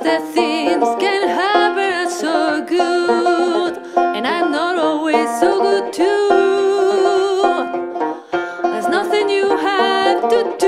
That things can happen so good. And I'm not always so good too. There's nothing you have to do.